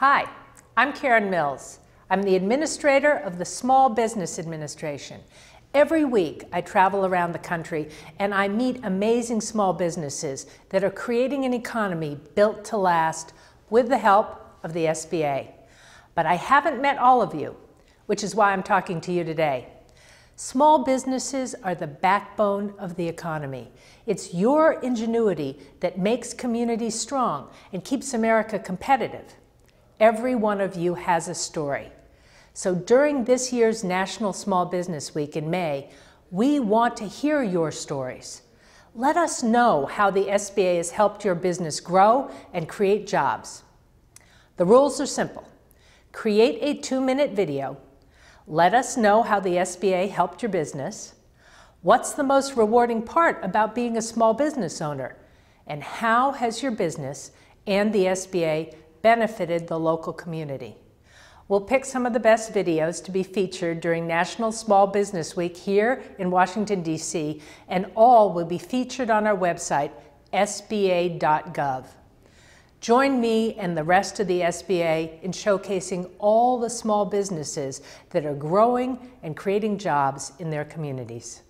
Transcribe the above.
Hi, I'm Karen Mills. I'm the administrator of the Small Business Administration. Every week, I travel around the country and I meet amazing small businesses that are creating an economy built to last with the help of the SBA. But I haven't met all of you, which is why I'm talking to you today. Small businesses are the backbone of the economy. It's your ingenuity that makes communities strong and keeps America competitive. Every one of you has a story. So during this year's National Small Business Week in May, we want to hear your stories. Let us know how the SBA has helped your business grow and create jobs. The rules are simple. Create a two-minute video let us know how the SBA helped your business. What's the most rewarding part about being a small business owner? And how has your business and the SBA benefited the local community? We'll pick some of the best videos to be featured during National Small Business Week here in Washington, D.C., and all will be featured on our website, sba.gov. Join me and the rest of the SBA in showcasing all the small businesses that are growing and creating jobs in their communities.